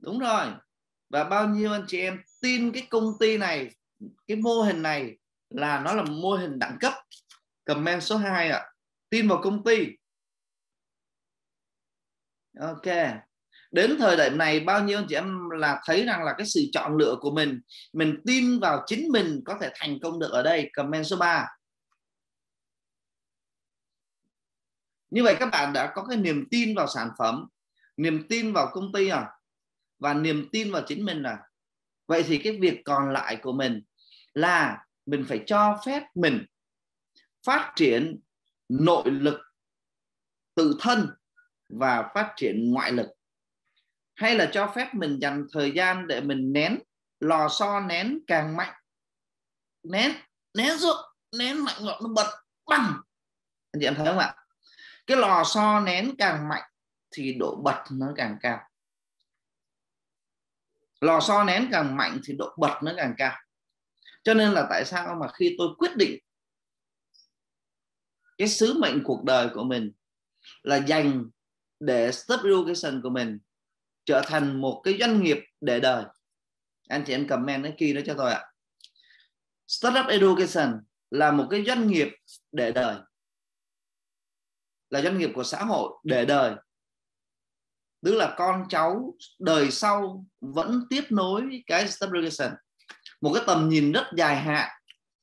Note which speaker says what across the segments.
Speaker 1: đúng rồi. Và bao nhiêu anh chị em tin cái công ty này, cái mô hình này là nó là mô hình đẳng cấp. Comment số 2 ạ. À. tin vào công ty. Ok. Đến thời điểm này, bao nhiêu anh chị em là thấy rằng là cái sự chọn lựa của mình mình tin vào chính mình có thể thành công được ở đây. Comment số 3 như vậy các bạn đã có cái niềm tin vào sản phẩm, niềm tin vào công ty à? Và niềm tin vào chính mình là, vậy thì cái việc còn lại của mình là mình phải cho phép mình phát triển nội lực tự thân và phát triển ngoại lực. Hay là cho phép mình dành thời gian để mình nén, lò xo nén càng mạnh, nén nén rượu nén mạnh ngọn nó bật bằng anh chị em thấy không ạ? Cái lò xo nén càng mạnh thì độ bật nó càng cao lò xo nén càng mạnh thì độ bật nó càng cao. Cho nên là tại sao mà khi tôi quyết định cái sứ mệnh cuộc đời của mình là dành để stop education của mình trở thành một cái doanh nghiệp để đời? Anh chị em comment cái kia đó cho tôi ạ. Startup education là một cái doanh nghiệp để đời. Là doanh nghiệp của xã hội để đời tức là con cháu đời sau vẫn tiếp nối cái stabilization một cái tầm nhìn rất dài hạn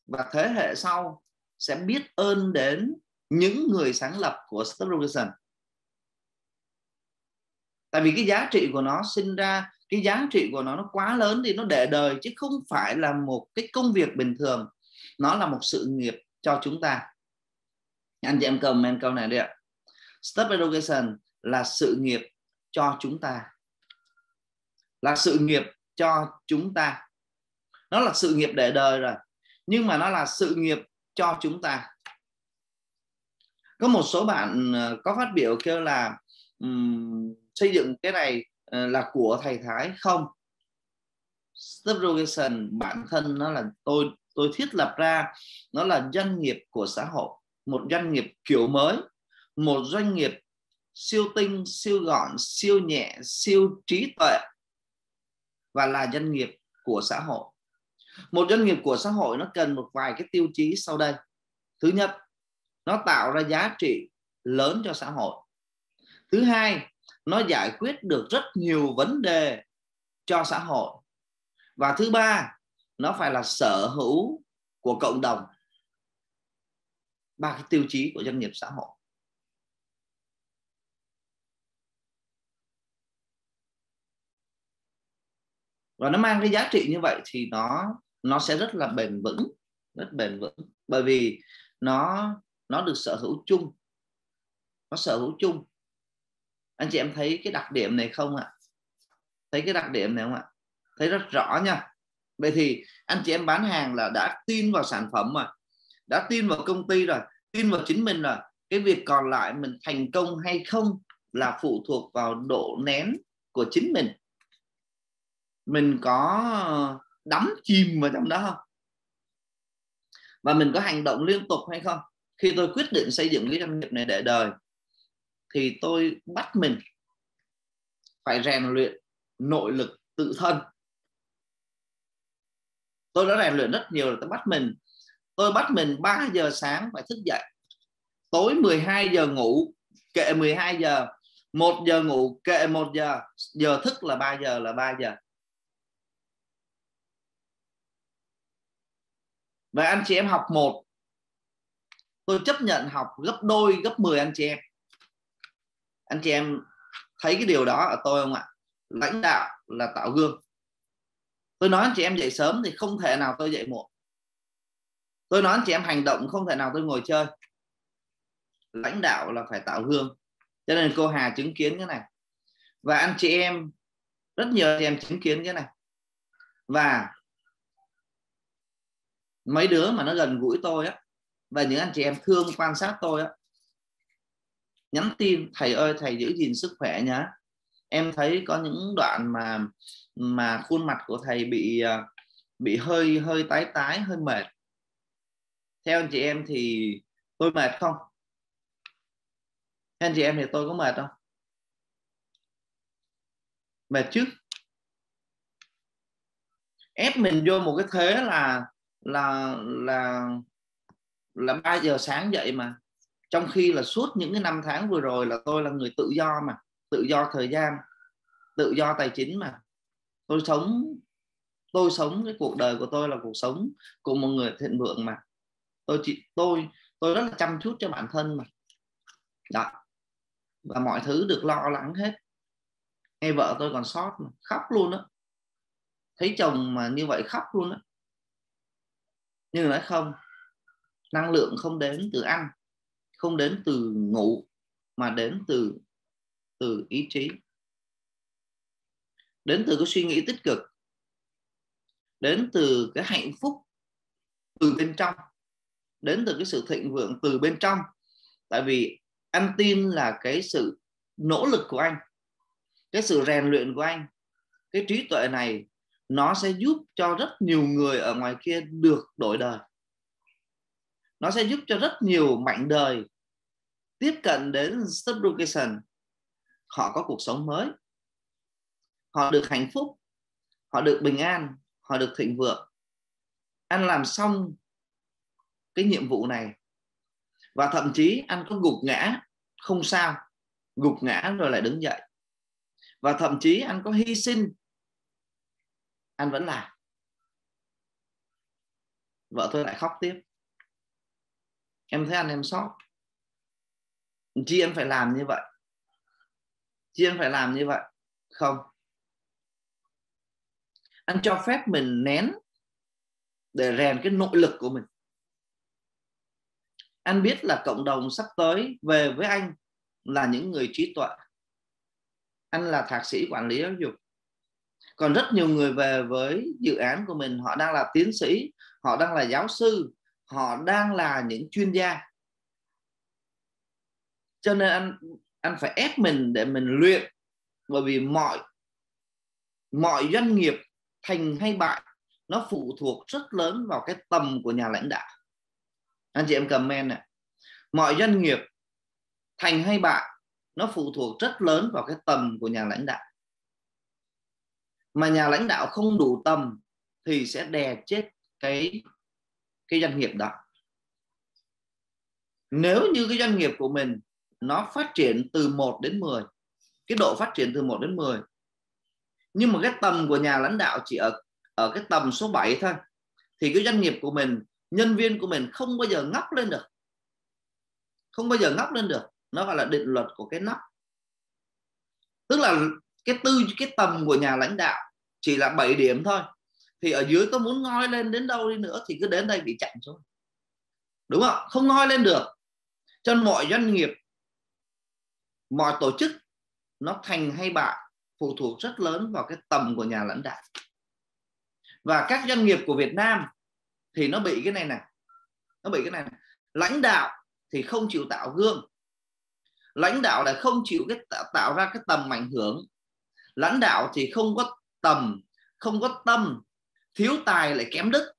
Speaker 1: và thế hệ sau sẽ biết ơn đến những người sáng lập của stabilization tại vì cái giá trị của nó sinh ra, cái giá trị của nó nó quá lớn thì nó để đời chứ không phải là một cái công việc bình thường. Nó là một sự nghiệp cho chúng ta. Anh chị em comment câu này đi ạ. Step education là sự nghiệp cho chúng ta. Là sự nghiệp cho chúng ta. Nó là sự nghiệp để đời rồi nhưng mà nó là sự nghiệp cho chúng ta. Có một số bạn ờ, có phát biểu kêu là um, xây dựng cái này ờ, là của thầy Thái. Không. Subrogation bản thân nó là tôi tôi thiết lập ra nó là doanh nghiệp của xã hội. Một doanh nghiệp kiểu mới. Một doanh nghiệp siêu tinh, siêu gọn siêu nhẹ, siêu trí tuệ và là doanh nghiệp của xã hội. Một doanh nghiệp của xã hội nó cần một vài cái tiêu chí sau đây. Thứ nhất, nó tạo ra giá trị lớn cho xã hội. Thứ hai, nó giải quyết được rất nhiều vấn đề cho xã hội. Và thứ ba, nó phải là sở hữu của cộng đồng. Ba cái tiêu chí của doanh nghiệp xã hội. Và nó mang cái giá trị như vậy thì nó nó sẽ rất là bền vững, rất bền vững. Bởi vì nó nó được sở hữu chung. Nó sở hữu chung. Anh chị em thấy cái đặc điểm này không ạ? Thấy cái đặc điểm này không ạ? Thấy rất rõ nha. Vậy thì anh chị em bán hàng là đã tin vào sản phẩm mà đã tin vào công ty rồi, tin vào chính mình rồi. Cái việc còn lại mình thành công hay không là phụ thuộc vào độ nén của chính mình mình có ờ, đắm chìm vào trong đó không? Và mình có hành động liên tục hay không? Khi tôi quyết định xây dựng cái doanh nghiệp này để đời, thì tôi bắt mình phải rèn luyện nội lực tự thân. Tôi đã rèn luyện rất nhiều là tôi bắt mình. Tôi bắt mình 3 giờ sáng phải thức dậy, tối 12 giờ ngủ, kệ 12 giờ, một giờ ngủ, kệ một giờ giờ thức là 3 giờ, là 3 giờ. Và anh chị em học một. Tôi chấp nhận học gấp đôi, gấp 10 anh chị em. Anh chị em thấy cái điều đó ở tôi không ạ? Lãnh đạo là tạo gương. Tôi nói anh chị em dậy sớm thì không thể nào tôi dậy muộn. Tôi nói anh chị em hành động không thể nào tôi ngồi chơi. Lãnh đạo là phải tạo gương. Cho nên cô Hà chứng kiến cái này. Và anh chị em, rất nhiều anh chị em chứng kiến cái này. Và mấy đứa mà nó gần gũi tôi á, và những anh chị em thương, quan sát tôi á, nhắn tin, thầy ơi, thầy giữ gìn sức khỏe nhá. Em thấy có những đoạn mà mà khuôn mặt của thầy bị à, bị hơi hơi tái tái, hơi mệt. Theo anh chị em thì tôi mệt không? Theo anh chị em thì tôi có mệt không? Mệt chứ? Ép mình vô một cái thế là là là là 3 giờ sáng dậy mà. Trong khi là suốt những cái năm tháng vừa rồi là tôi là người tự do mà, tự do thời gian, tự do tài chính mà. Tôi sống tôi sống cái cuộc đời của tôi là cuộc sống của một người thịnh vượng mà. Tôi chỉ, tôi tôi rất là chăm chút cho bản thân mà. Đó. Và mọi thứ được lo lắng hết. Nghe vợ tôi còn sót mà. Khóc luôn á. Thấy chồng mà như vậy khóc luôn á nhưng nói không, năng lượng không đến từ ăn, không đến từ ngủ, mà đến từ từ ý chí. Đến từ cái suy nghĩ tích cực, đến từ cái hạnh phúc từ bên trong, đến từ cái sự thịnh vượng từ bên trong. Tại vì anh tin là cái sự nỗ lực của anh, cái sự rèn luyện của anh, cái trí tuệ này nó sẽ giúp cho rất nhiều người ở ngoài kia được đổi đời. Nó sẽ giúp cho rất nhiều mảnh đời tiếp cận đến sublocation họ có cuộc sống mới. Họ được hạnh phúc. Họ được bình an. Họ được thịnh vượng. Anh làm xong cái nhiệm vụ này. Và thậm chí anh có gục ngã. Không sao. Gục ngã rồi lại đứng dậy. Và thậm chí anh có hy sinh anh vẫn làm. Vợ tôi lại khóc tiếp. Em thấy anh em sót. Chi em phải làm như vậy? Chi em phải làm như vậy? Không. Anh cho phép mình nén để rèn cái nội lực của mình. Anh biết là cộng đồng sắp tới về với anh là những người trí tuệ. Anh là thạc sĩ quản lý giáo dục còn rất nhiều người về với dự án của mình. Họ đang là tiến sĩ, họ đang là giáo sư, họ đang là những chuyên gia. Cho nên anh anh phải ép mình để mình luyện. Bởi vì mọi mọi doanh nghiệp, thành hay bại, nó phụ thuộc rất lớn vào cái tầm của nhà lãnh đạo. Anh chị em comment này mọi doanh nghiệp, thành hay bại, nó phụ thuộc rất lớn vào cái tầm của nhà lãnh đạo mà nhà lãnh đạo không đủ tầm thì sẽ đè chết cái cái doanh nghiệp đó. Nếu như cái doanh nghiệp của mình nó phát triển từ 1 đến 10 cái độ phát triển từ 1 đến 10 nhưng mà cái tầm của nhà lãnh đạo chỉ ở ở cái tầm số 7 thôi, thì cái doanh nghiệp của mình, nhân viên của mình không bao giờ ngóc lên được. Không bao giờ ngóc lên được. Nó gọi là định luật của cái nắp tức là cái tư, cái tầm của nhà lãnh đạo chỉ là 7 điểm thôi. Thì ở dưới có muốn ngoi lên đến đâu đi nữa thì cứ đến đây bị chặn xuống đúng không? Không ngoi lên được. Cho nên mọi doanh nghiệp mọi tổ chức nó thành hay bại phụ thuộc rất lớn vào cái tầm của nhà lãnh đạo. Và các doanh nghiệp của Việt Nam thì nó bị cái này này nó bị cái này, này. lãnh đạo thì không chịu tạo gương. Lãnh đạo lại không chịu cái tạo, tạo ra cái tầm ảnh hưởng. Lãnh đạo thì không có tầm, không có tâm, thiếu tài lại kém đức.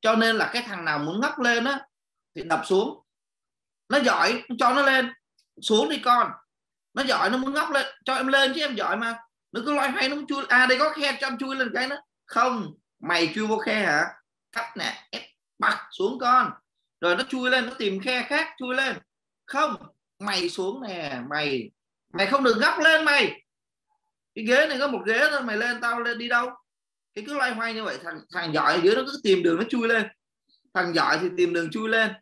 Speaker 1: Cho nên là cái thằng nào muốn ngóc lên á, thì đập xuống. Nó giỏi, cho nó lên. Xuống đi con. Nó giỏi, nó muốn ngóc lên. Cho em lên chứ em giỏi mà. Nó cứ loay hoay, nó chui. À đây có khe, cho em chui lên cái đó không, mày chui vô khe hả? Cắt nè, ép bật xuống con. Rồi nó chui lên, nó tìm khe khác, chui lên. Không, mày xuống nè, mày. Mày không được ngóc lên, mày cái ghế này có một ghế thôi, mày lên tao lên đi đâu? Cái cứ loay hoay như vậy, thằng thằng giỏi ở dưới nó cứ tìm đường nó chui lên. Thằng giỏi thì tìm đường chui lên.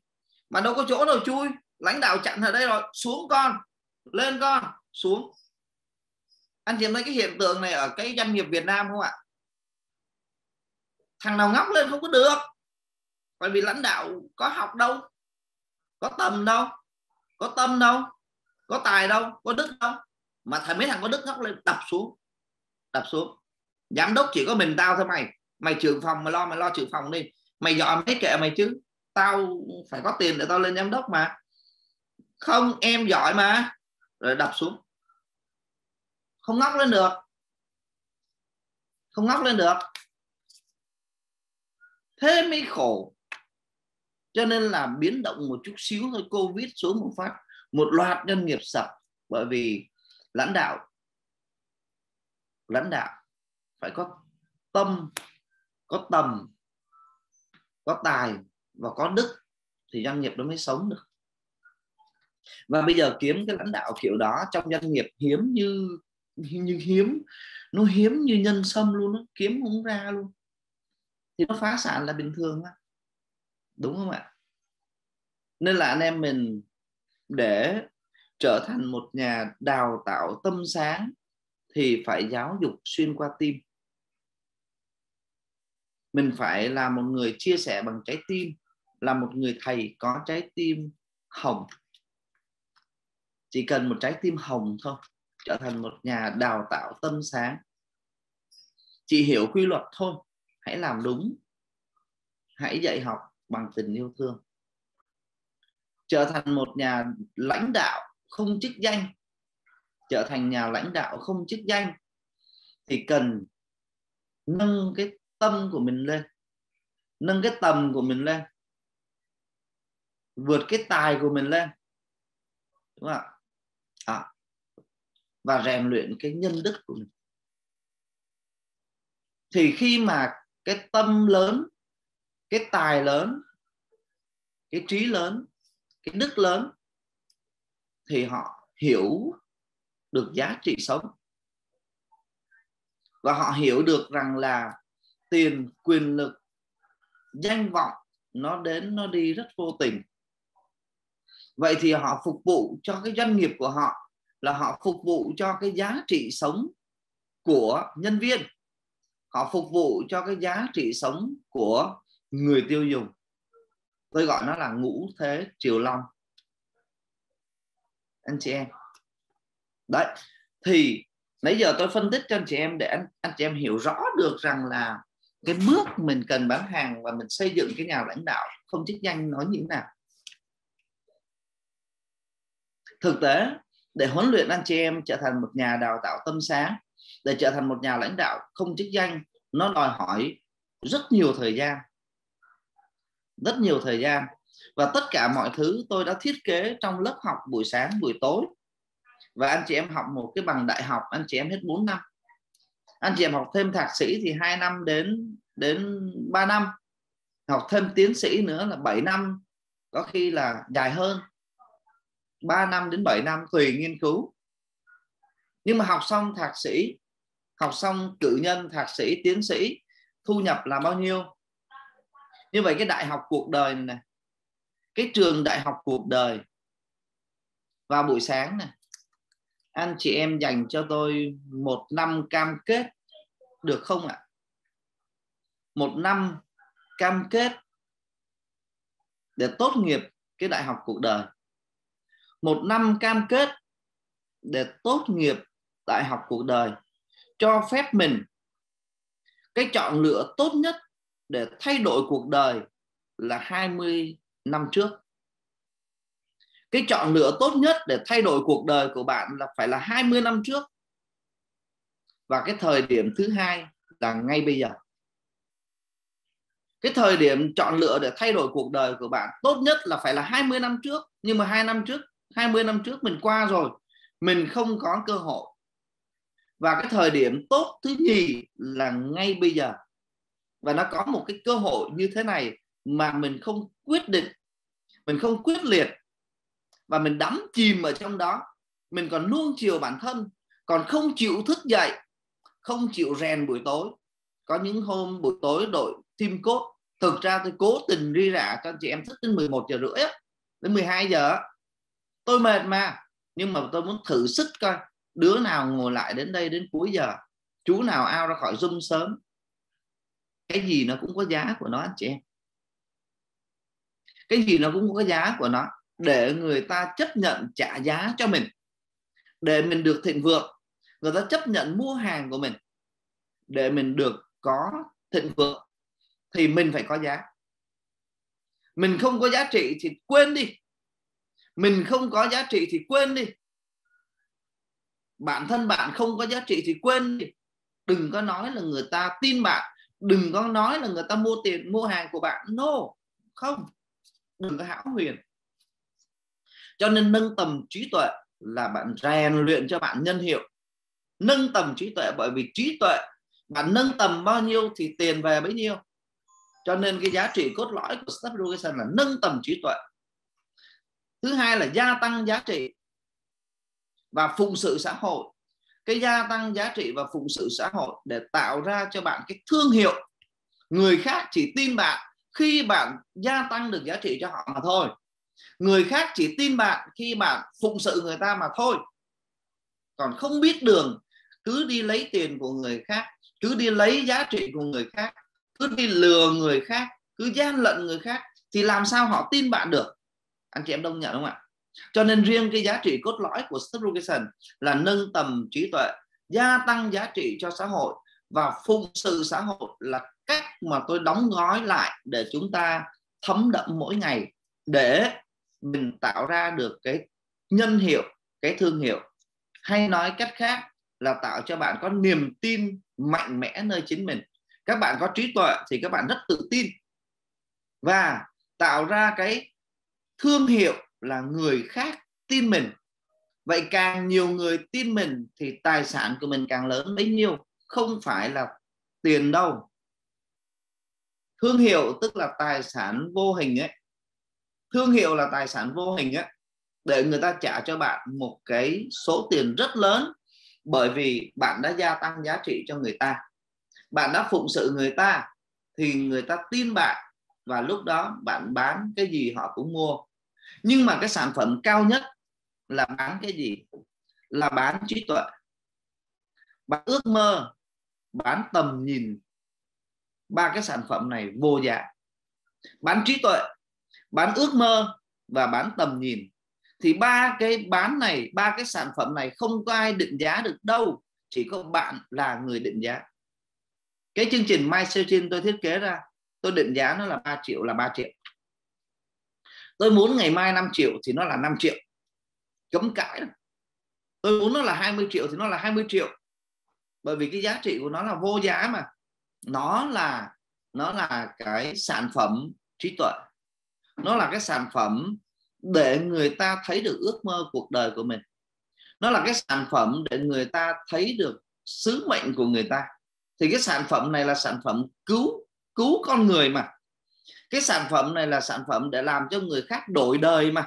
Speaker 1: Mà đâu có chỗ nào chui. Lãnh đạo chặn ở đây rồi, xuống con, lên con, xuống. Anh chị thấy cái hiện tượng này ở cái doanh nghiệp Việt Nam không ạ? Thằng nào ngóc lên không có được. Bởi vì lãnh đạo có học đâu, có tầm đâu, có tâm đâu, có tài đâu, có đức đâu mà thầy mấy thằng có đức ngóc lên, đập xuống. Đập xuống. Giám đốc chỉ có mình tao thôi mày. Mày trưởng phòng, mày lo mày lo trưởng phòng đi. Mày giỏi mấy kệ mày chứ. Tao phải có tiền để tao lên giám đốc mà. Không, em giỏi mà. Rồi đập xuống. Không ngóc lên được. Không ngóc lên được. Thế mới khổ. Cho nên là biến động một chút xíu thôi, covid xuống một phát. Một loạt doanh nghiệp sập bởi vì lãnh đạo. Lãnh đạo phải có tâm, có tầm, có tài và có đức thì doanh nghiệp nó mới sống được. Và bây giờ kiếm cái lãnh đạo kiểu đó trong doanh nghiệp hiếm như như hiếm, nó hiếm như nhân sâm luôn nó kiếm không ra luôn. Thì nó phá sản là bình thường đó. đúng không ạ? Nên là anh em mình để trở thành một nhà đào tạo tâm sáng thì phải giáo dục xuyên qua tim. Mình phải là một người chia sẻ bằng trái tim, là một người thầy có trái tim hồng. Chỉ cần một trái tim hồng thôi, trở thành một nhà đào tạo tâm sáng. Chỉ hiểu quy luật thôi, hãy làm đúng. Hãy dạy học bằng tình yêu thương. Trở thành một nhà lãnh đạo không chức danh trở thành nhà lãnh đạo không chức danh thì cần nâng cái tâm của mình lên nâng cái tầm của mình lên vượt cái tài của mình lên đúng không ạ? À, và rèn luyện cái nhân đức của mình. Thì khi mà cái tâm lớn cái tài lớn cái trí lớn cái đức lớn thì họ hiểu được giá trị sống. Và họ hiểu được rằng là tiền, quyền lực, danh vọng nó đến, nó đi rất vô tình. Vậy thì họ phục vụ cho cái doanh nghiệp của họ là họ phục vụ cho cái giá trị sống của nhân viên. Họ phục vụ cho cái giá trị sống của người tiêu dùng. Tôi gọi nó là ngũ thế triều long anh chị em. Đấy thì nãy giờ tôi phân tích cho anh chị em để anh, anh chị em hiểu rõ được rằng là cái bước mình cần bán hàng và mình xây dựng cái nhà lãnh đạo không chức danh nói như thế nào. Thực tế để huấn luyện anh chị em trở thành một nhà đào tạo tâm sáng để trở thành một nhà lãnh đạo không chức danh nó đòi hỏi rất nhiều thời gian. Rất nhiều thời gian và tất cả mọi thứ tôi đã thiết kế trong lớp học buổi sáng buổi tối. Và anh chị em học một cái bằng đại học anh chị em hết 4 năm. Anh chị em học thêm thạc sĩ thì 2 năm đến đến 3 năm. Học thêm tiến sĩ nữa là 7 năm có khi là dài hơn. 3 năm đến 7 năm tùy nghiên cứu. Nhưng mà học xong thạc sĩ học xong cử nhân thạc sĩ tiến sĩ thu nhập là bao nhiêu? Như vậy cái đại học cuộc đời này, này cái trường đại học cuộc đời. Vào buổi sáng này anh chị em dành cho tôi một năm cam kết, được không ạ? Một năm cam kết để tốt nghiệp cái đại học cuộc đời. Một năm cam kết để tốt nghiệp đại học cuộc đời. Cho phép mình cái chọn lựa tốt nhất để thay đổi cuộc đời là 20 năm trước. Cái chọn lựa tốt nhất để thay đổi cuộc đời của bạn là phải là 20 năm trước. Và cái thời điểm thứ hai là ngay bây giờ. Cái thời điểm chọn lựa để thay đổi cuộc đời của bạn tốt nhất là phải là 20 năm trước. Nhưng mà hai năm trước 20 năm trước mình qua rồi, mình không có cơ hội. Và cái thời điểm tốt thứ nhì là ngay bây giờ. Và nó có một cái cơ hội như thế này mà mình không quyết định. Mình không quyết liệt và mình đắm chìm ở trong đó. Mình còn nuông chiều bản thân, còn không chịu thức dậy, không chịu rèn buổi tối. Có những hôm buổi tối đội tim cốt thực ra tôi cố tình đi rả cho chị em thức đến 11 giờ rưỡi đến 12 giờ tôi mệt mà, nhưng mà tôi muốn thử sức coi, đứa nào ngồi lại đến đây đến cuối giờ, chú nào ao ra khỏi zoom sớm. Cái gì nó cũng có giá của nó, anh chị em cái gì nó cũng có cái giá của nó, để người ta chấp nhận trả giá cho mình, để mình được thịnh vượng. Người ta chấp nhận mua hàng của mình, để mình được có thịnh vượng, thì mình phải có giá. Mình không có giá trị thì quên đi. Mình không có giá trị thì quên đi. Bản thân bạn không có giá trị thì quên đi. Đừng có nói là người ta tin bạn, đừng có nói là người ta mua tiền, mua hàng của bạn. No, không đừng có hão huyền. Cho nên nâng tầm trí tuệ là bạn rèn luyện cho bạn nhân hiệu. Nâng tầm trí tuệ, bởi vì trí tuệ bạn nâng tầm bao nhiêu thì tiền về bấy nhiêu. Cho nên cái giá trị cốt lõi của step education là nâng tầm trí tuệ. Thứ hai là gia tăng giá trị và phụng sự xã hội. Cái gia tăng giá trị và phụng sự xã hội để tạo ra cho bạn cái thương hiệu. Người khác chỉ tin bạn khi bạn gia tăng được giá trị cho họ mà thôi. Người khác chỉ tin bạn khi bạn phụng sự người ta mà thôi. Còn không biết đường, cứ đi lấy tiền của người khác, cứ đi lấy giá trị của người khác, cứ đi lừa người khác, cứ gian lận người khác, thì làm sao họ tin bạn được? Anh chị em đông nhận không ạ? Cho nên riêng cái giá trị cốt lõi của Step là nâng tầm trí tuệ, gia tăng giá trị cho xã hội và phụng sự xã hội là cách mà tôi đóng gói lại để chúng ta thấm đậm mỗi ngày để mình tạo ra được cái nhân hiệu, cái thương hiệu. Hay nói cách khác là tạo cho bạn có niềm tin mạnh mẽ nơi chính mình. Các bạn có trí tuệ thì các bạn rất tự tin. Và tạo ra cái thương hiệu là người khác tin mình. Vậy càng nhiều người tin mình thì tài sản của mình càng lớn bấy nhiêu không phải là tiền đâu. Thương hiệu tức là tài sản vô hình ấy. Thương hiệu là tài sản vô hình ấy, để người ta trả cho bạn một cái số tiền rất lớn bởi vì bạn đã gia tăng giá trị cho người ta. Bạn đã phụng sự người ta thì người ta tin bạn và lúc đó bạn bán cái gì họ cũng mua. Nhưng mà cái sản phẩm cao nhất là bán cái gì? Là bán trí tuệ. Bạn ước mơ bán tầm nhìn ba cái sản phẩm này vô giá. Bán trí tuệ, bán ước mơ và bán tầm nhìn. Thì ba cái bán này, ba cái sản phẩm này không có ai định giá được đâu, chỉ có bạn là người định giá. Cái chương trình My Searching tôi thiết kế ra, tôi định giá nó là 3 triệu, là 3 triệu. Tôi muốn ngày mai 5 triệu thì nó là 5 triệu. Cấm cãi tôi muốn nó là 20 triệu thì nó là 20 triệu bởi vì cái giá trị của nó là vô giá mà. Nó là nó là cái sản phẩm trí tuệ. Nó là cái sản phẩm để người ta thấy được ước mơ cuộc đời của mình. Nó là cái sản phẩm để người ta thấy được sứ mệnh của người ta. Thì cái sản phẩm này là sản phẩm cứu cứu con người mà. Cái sản phẩm này là sản phẩm để làm cho người khác đổi đời mà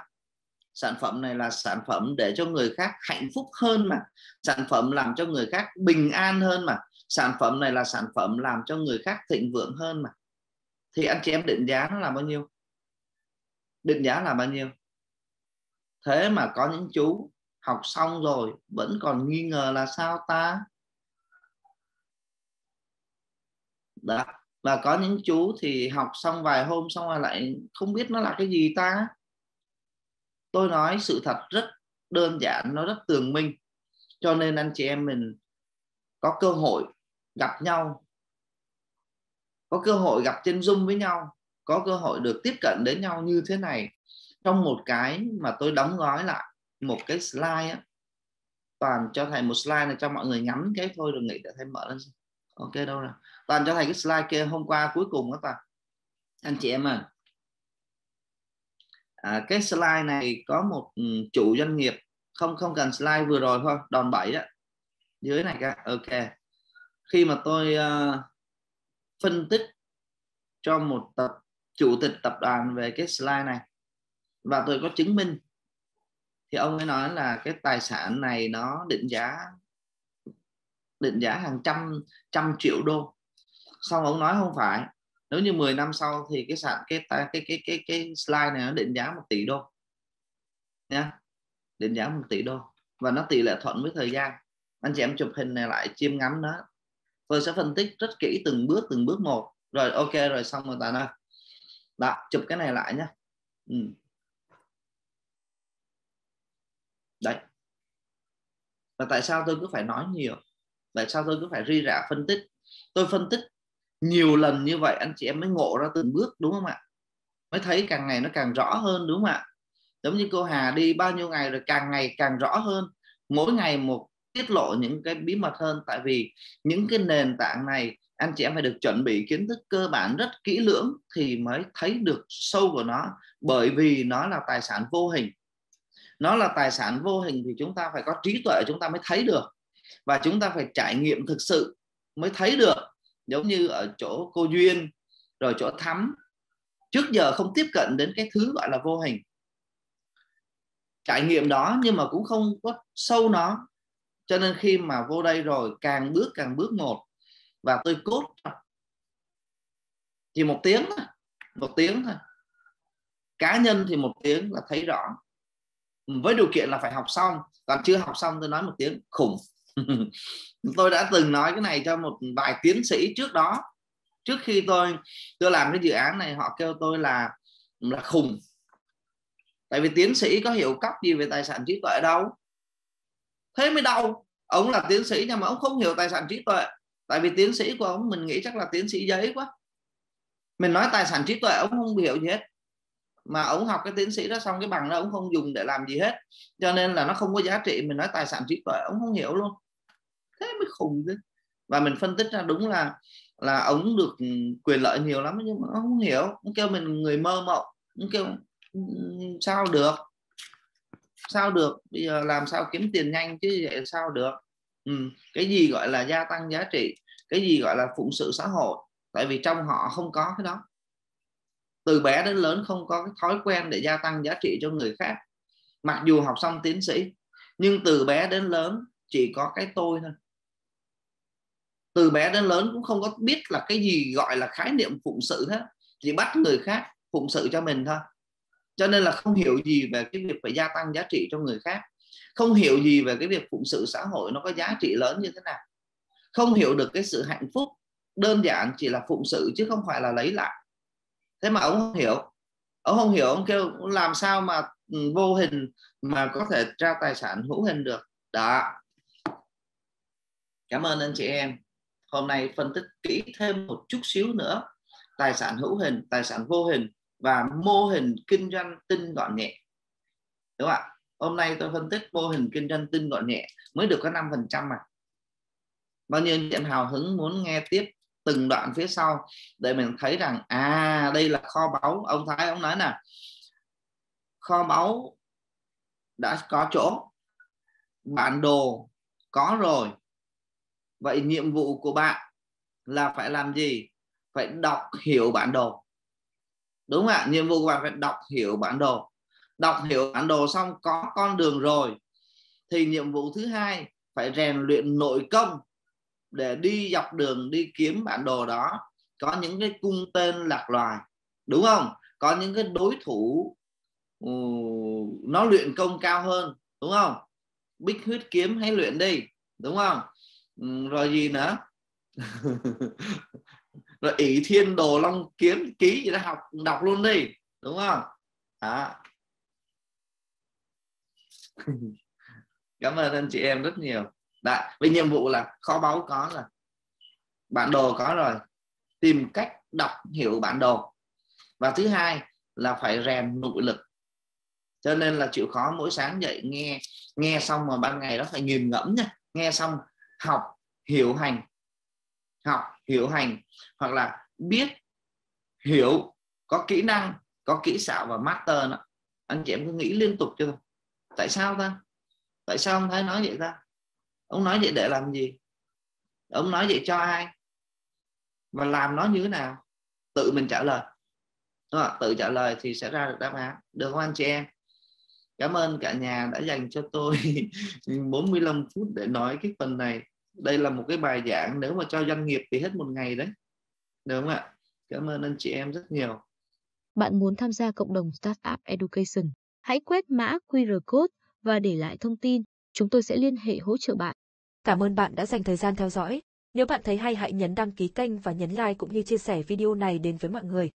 Speaker 1: sản phẩm này là sản phẩm để cho người khác hạnh phúc hơn mà. Sản phẩm làm cho người khác bình an hơn mà. Sản phẩm này là sản phẩm làm cho người khác thịnh vượng hơn mà. Thì anh chị em định giá nó là bao nhiêu? Định giá là bao nhiêu? Thế mà có những chú học xong rồi vẫn còn nghi ngờ là sao ta? Đó, và có những chú thì học xong vài hôm xong rồi lại không biết nó là cái gì ta? Tôi nói sự thật rất đơn giản nó rất tường minh. Cho nên anh chị em mình có cơ hội gặp nhau có cơ hội gặp trên zoom với nhau có cơ hội được tiếp cận đến nhau như thế này. Trong một cái mà tôi đóng gói lại một cái slide á toàn cho thầy một slide này cho mọi người ngắm cái thôi rồi nghĩ để thầy mở lên ok đâu rồi? Toàn cho thầy cái slide kia hôm qua cuối cùng đó toàn. Anh chị em à, à cái slide này có một ừ, chủ doanh nghiệp không không cần slide vừa rồi thôi đòn bẩy đó. Dưới này cả ok. Khi mà tôi uh, phân tích cho một tập chủ tịch tập đoàn về cái slide này và tôi có chứng minh thì ông ấy nói là cái tài sản này nó định giá định giá hàng trăm trăm triệu đô. Xong ông nói không phải nếu như 10 năm sau thì cái sản cái cái cái cái cái, cái slide này nó định giá một tỷ đô. Nha định giá một tỷ đô. Và nó tỷ lệ thuận với thời gian. Anh chị em chụp hình này lại chiêm ngắm nó. Tôi sẽ phân tích rất kỹ từng bước từng bước một. Rồi ok rồi xong rồi ta ơi. Đó chụp cái này lại nhá. Ừ. đấy. Và tại sao tôi cứ phải nói nhiều? Tại sao tôi cứ phải ri rả phân tích? Tôi phân tích nhiều lần như vậy anh chị em mới ngộ ra từng bước, đúng không ạ? Mới thấy càng ngày nó càng rõ hơn, đúng không ạ? Giống như cô Hà đi bao nhiêu ngày rồi càng ngày càng rõ hơn. Mỗi ngày một tiết lộ những cái bí mật hơn. Tại vì những cái nền tảng này anh chị em phải được chuẩn bị kiến thức cơ bản rất kỹ lưỡng thì mới thấy được sâu của nó. Bởi vì nó là tài sản vô hình. Nó là tài sản vô hình thì chúng ta phải có trí tuệ, chúng ta mới thấy được. Và chúng ta phải trải nghiệm thực sự mới thấy được giống như ở chỗ cô duyên, rồi chỗ thắm. Trước giờ không tiếp cận đến cái thứ gọi là vô hình. Trải nghiệm đó nhưng mà cũng không có sâu nó. Cho nên khi mà vô đây rồi, càng bước càng bước một. Và tôi cốt thì một tiếng thôi, một tiếng thôi. Cá nhân thì một tiếng là thấy rõ. Với điều kiện là phải học xong. Còn chưa học xong tôi nói một tiếng, khủng tôi đã từng nói cái này cho một vài tiến sĩ trước đó. Trước khi tôi tôi làm cái dự án này, họ kêu tôi là là khùng. Tại vì tiến sĩ có hiểu cấp gì về tài sản trí tuệ đâu. Thế mới đau. Ông là tiến sĩ nhưng mà ông không hiểu tài sản trí tuệ. Tại vì tiến sĩ của ông, mình nghĩ chắc là tiến sĩ giấy quá. Mình nói tài sản trí tuệ, ông không hiểu gì hết. Mà ông học cái tiến sĩ đó xong cái bằng đó, ông không dùng để làm gì hết. Cho nên là nó không có giá trị. Mình nói tài sản trí tuệ, ông không hiểu luôn thế mới khùng chứ. Và mình phân tích ra đúng là là ông được quyền lợi nhiều lắm, nhưng mà ông không hiểu. Ông kêu mình người mơ mộng. Ông kêu ừ, sao được? Sao được? Bây giờ làm sao kiếm tiền nhanh chứ vậy sao được? Ừ. cái gì gọi là gia tăng giá trị, cái gì gọi là phụng sự xã hội. Tại vì trong họ không có cái đó. Từ bé đến lớn không có cái thói quen để gia tăng giá trị cho người khác. Mặc dù học xong tiến sĩ, nhưng từ bé đến lớn chỉ có cái tôi thôi từ bé đến lớn cũng không có biết là cái gì gọi là khái niệm phụng sự hết. Chỉ bắt người khác phụng sự cho mình thôi. Cho nên là không hiểu gì về cái việc phải gia tăng giá trị cho người khác. Không hiểu gì về cái việc phụng sự xã hội nó có giá trị lớn như thế nào. Không hiểu được cái sự hạnh phúc đơn giản chỉ là phụng sự chứ không phải là lấy lại. Thế mà ông không hiểu. Ông không hiểu, ông kêu, làm sao mà ừ, vô hình mà có thể ra tài sản hữu hình được? Đó. Cảm ơn anh chị em hôm nay phân tích kỹ thêm một chút xíu nữa. Tài sản hữu hình, tài sản vô hình và mô hình kinh doanh tinh gọn nhẹ. Đúng không ạ? Hôm nay tôi phân tích mô hình kinh doanh tinh gọn nhẹ mới được có 5 phần trăm mà. Bao nhiêu anh em hào hứng muốn nghe tiếp từng đoạn phía sau để mình thấy rằng à đây là kho báu. Ông thái, ông nói nè. Kho báu đã có chỗ. Bản đồ có rồi vậy nhiệm vụ của bạn là phải làm gì? Phải đọc hiểu bản đồ. Đúng không ạ nhiệm vụ của bạn phải đọc hiểu bản đồ. Đọc hiểu bản đồ xong có con đường rồi thì nhiệm vụ thứ hai phải rèn luyện nội công để đi dọc đường đi kiếm bản đồ đó. Có những cái cung tên lạc loài đúng không? Có những cái đối thủ uh, nó luyện công cao hơn đúng không? Bích huyết kiếm hãy luyện đi đúng không? Ừ, rồi gì nữa? Rồi ỷ thiên đồ long kiếm ký gì đó học, đọc luôn đi, đúng không? À. cảm ơn anh chị em rất nhiều. Đã với nhiệm vụ là kho báu có rồi. Bản đồ có rồi. Tìm cách đọc hiểu bản đồ. Và thứ hai là phải rèn nội lực. Cho nên là chịu khó mỗi sáng dậy nghe nghe xong mà ban ngày đó phải nghiền ngẫm nha. Nghe xong học, hiểu hành. Học, hiểu hành. Hoặc là biết, hiểu, có kỹ năng, có kỹ xảo và master nữa anh chị em cứ nghĩ liên tục cho tại sao ta? Tại sao ông thấy nói vậy ta? Ông nói vậy để làm gì? Ông nói vậy cho ai? Và làm nó như thế nào? Tự mình trả lời. Đúng không? tự trả lời thì sẽ ra được đáp án. Được không anh chị em? Cảm ơn cả nhà đã dành cho tôi 45 phút để nói cái phần này. Đây là một cái bài giảng nếu mà cho doanh nghiệp thì hết một ngày đấy. Được không ạ? Cảm ơn anh chị em rất nhiều.
Speaker 2: Bạn muốn tham gia cộng đồng Startup Education hãy quét mã QR code và để lại thông tin. Chúng tôi sẽ liên hệ hỗ trợ bạn.
Speaker 3: Cảm ơn bạn đã dành thời gian theo dõi. Nếu bạn thấy hay hãy nhấn đăng ký kênh và nhấn like cũng như chia sẻ video này đến với mọi người.